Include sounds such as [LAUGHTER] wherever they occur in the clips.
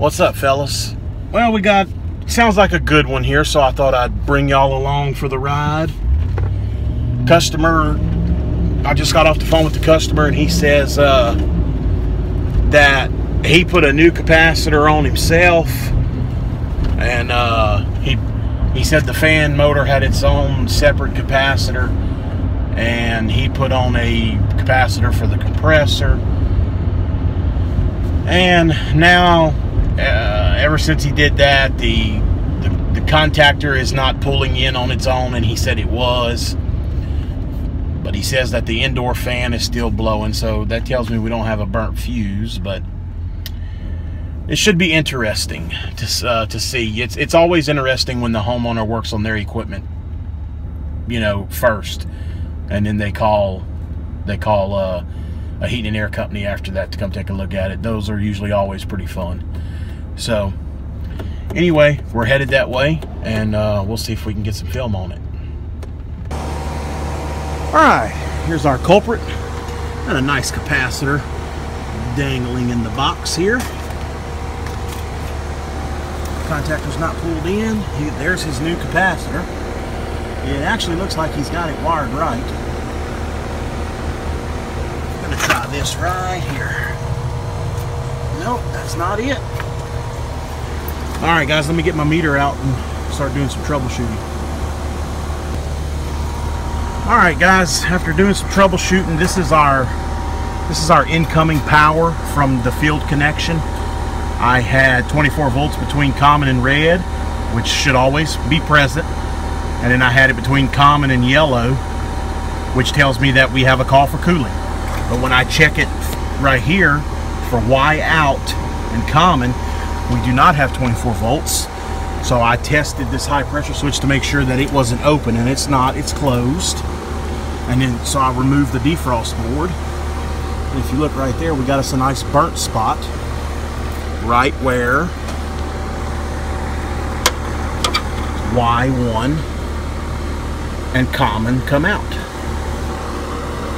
What's up, fellas? Well, we got sounds like a good one here, so I thought I'd bring y'all along for the ride. Customer, I just got off the phone with the customer, and he says uh, that he put a new capacitor on himself, and uh, he he said the fan motor had its own separate capacitor, and he put on a capacitor for the compressor. And now, ever since he did that, the, the the contactor is not pulling in on its own, and he said it was. But he says that the indoor fan is still blowing, so that tells me we don't have a burnt fuse. But it should be interesting to uh, to see. It's it's always interesting when the homeowner works on their equipment, you know, first, and then they call they call uh, a heating and air company after that to come take a look at it. Those are usually always pretty fun. So anyway, we're headed that way, and uh, we'll see if we can get some film on it. All right, here's our culprit, Got a nice capacitor dangling in the box here contactor's not pulled in. He, there's his new capacitor. It actually looks like he's got it wired right. I'm gonna try this right here. Nope, that's not it. All right, guys, let me get my meter out and start doing some troubleshooting. All right, guys, after doing some troubleshooting, this is our this is our incoming power from the field connection. I had 24 volts between common and red, which should always be present. And then I had it between common and yellow, which tells me that we have a call for cooling. But when I check it right here for Y out and common, we do not have 24 volts. So I tested this high pressure switch to make sure that it wasn't open and it's not, it's closed. And then, so I removed the defrost board. And if you look right there, we got us a nice burnt spot right where Y1 and common come out.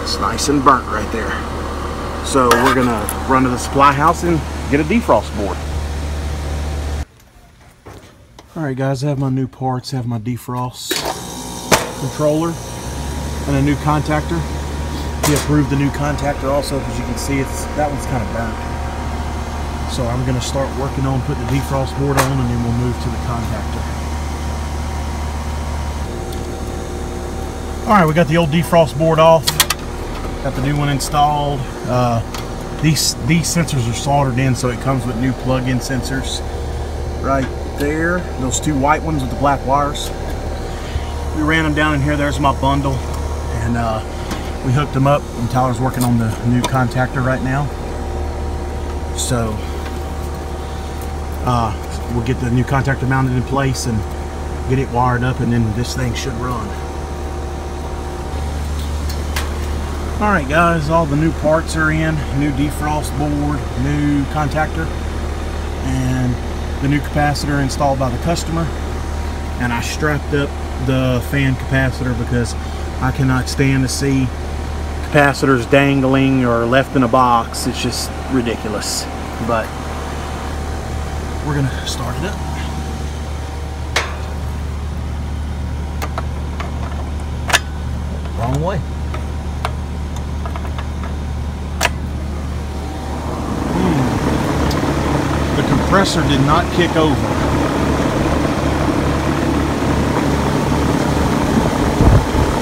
It's nice and burnt right there. So we're gonna run to the supply house and get a defrost board. All right guys, I have my new parts, I have my defrost controller and a new contactor. He approved the new contactor also because you can see it's that one's kind of burnt. So I'm going to start working on putting the defrost board on and then we'll move to the contactor. Alright, we got the old defrost board off. Got the new one installed. Uh, these, these sensors are soldered in so it comes with new plug-in sensors. Right there. Those two white ones with the black wires. We ran them down in here. There's my bundle. And uh, we hooked them up and Tyler's working on the new contactor right now. So uh, we'll get the new contactor mounted in place and get it wired up and then this thing should run. Alright guys, all the new parts are in, new defrost board, new contactor, and the new capacitor installed by the customer. And I strapped up the fan capacitor because I cannot stand to see capacitors dangling or left in a box. It's just ridiculous. But we're gonna start it up. Wrong way. Compressor did not kick over.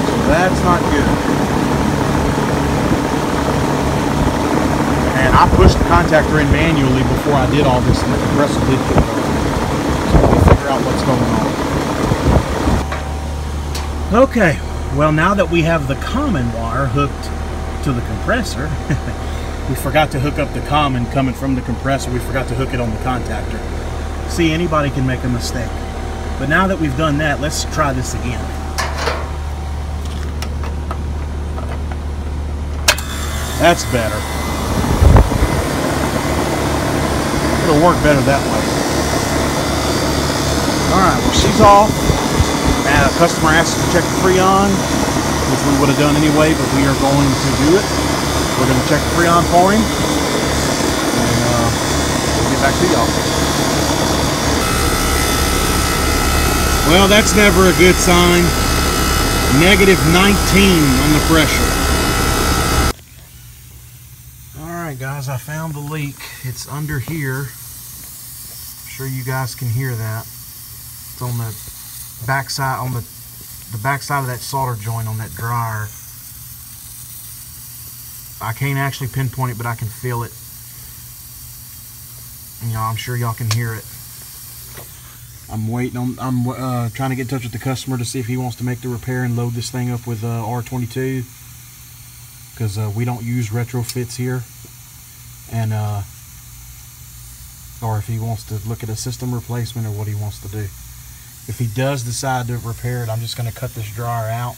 So that's not good. And I pushed the contactor in manually before I did all this and the compressor did kick over. So let me figure out what's going on. Okay, well now that we have the common wire hooked to the compressor, [LAUGHS] we forgot to hook up the common coming from the compressor. We forgot to hook it on the contactor. See, anybody can make a mistake. But now that we've done that, let's try this again. That's better. It'll work better that way. Alright, well she's off. A customer asked to check the Freon, which we would have done anyway, but we are going to do it. We're going to check the Freon for him. And uh, we'll get back to y'all. Well, that's never a good sign. Negative 19 on the pressure. Alright guys, I found the leak. It's under here. I'm sure you guys can hear that. It's on the back side, on the, the back side of that solder joint on that dryer. I can't actually pinpoint it, but I can feel it. You know, I'm sure y'all can hear it. I'm waiting on, I'm uh, trying to get in touch with the customer to see if he wants to make the repair and load this thing up with uh, R22 because uh, we don't use retrofits here and uh, or if he wants to look at a system replacement or what he wants to do if he does decide to repair it I'm just going to cut this dryer out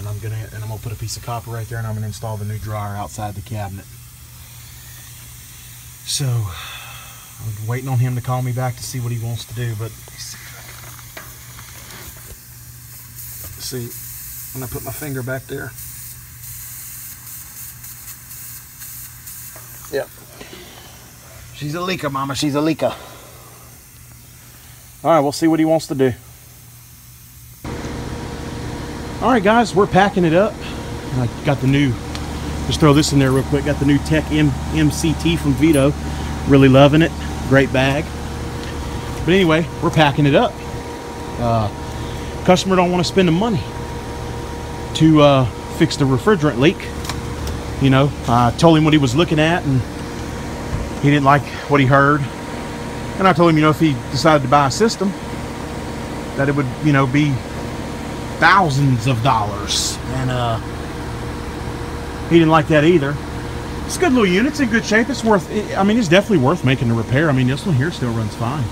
and I'm gonna and I'm gonna put a piece of copper right there and I'm gonna install the new dryer outside the cabinet so I'm waiting on him to call me back to see what he wants to do, but see, when I put my finger back there. Yep. She's a leaker, Mama. She's a leaker. All right, we'll see what he wants to do. All right, guys, we're packing it up. I got the new, just throw this in there real quick. Got the new Tech M MCT from Veto. Really loving it great bag. But anyway, we're packing it up. Uh, customer don't want to spend the money to uh, fix the refrigerant leak. You know, I told him what he was looking at and he didn't like what he heard. And I told him, you know, if he decided to buy a system, that it would, you know, be thousands of dollars. And uh, he didn't like that either. It's a good little unit. It's in good shape. It's worth. I mean, it's definitely worth making the repair. I mean, this one here still runs fine.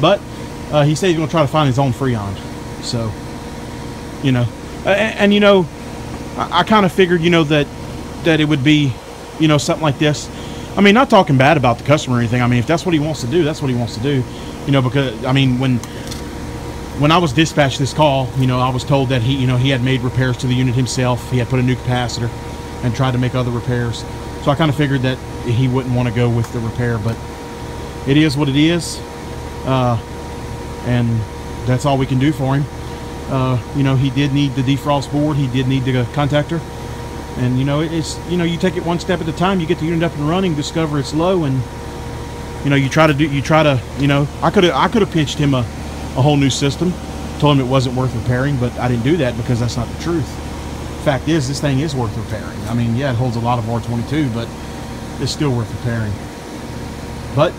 But uh, he said he's going to try to find his own Freon. So, you know, and, and you know, I, I kind of figured, you know, that that it would be, you know, something like this. I mean, not talking bad about the customer or anything. I mean, if that's what he wants to do, that's what he wants to do. You know, because I mean, when when I was dispatched this call, you know, I was told that he, you know, he had made repairs to the unit himself. He had put a new capacitor and tried to make other repairs. So I kind of figured that he wouldn't want to go with the repair, but it is what it is. Uh, and that's all we can do for him. Uh, you know, he did need the defrost board. He did need the contactor. And, you know, it's, you know, you take it one step at a time. You get the unit up and running, discover it's low, and, you know, you try to do, you try to, you know, I could have, I could have pinched him a, a whole new system, told him it wasn't worth repairing, but I didn't do that because that's not the truth fact is, this thing is worth repairing. I mean, yeah, it holds a lot of R22, but it's still worth repairing. But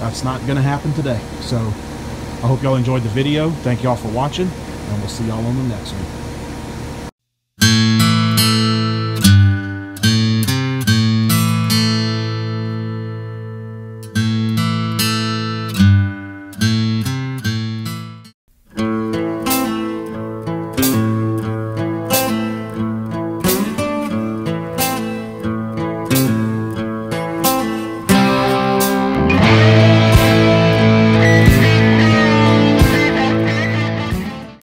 that's not going to happen today. So I hope y'all enjoyed the video. Thank y'all for watching, and we'll see y'all on the next one.